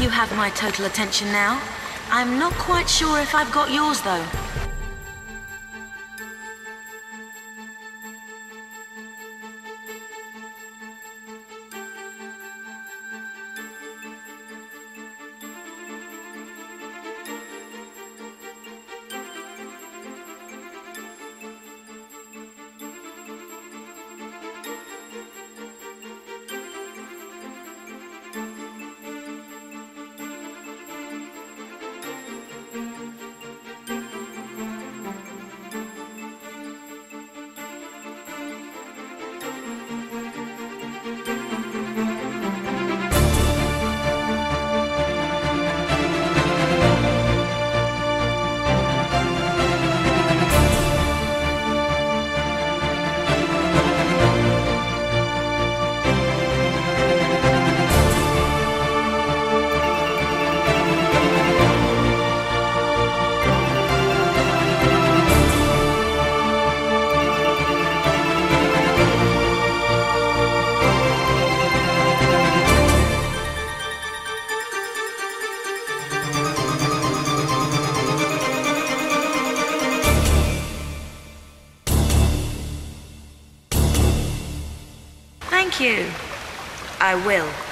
You have my total attention now. I'm not quite sure if I've got yours, though. Thank you. I will.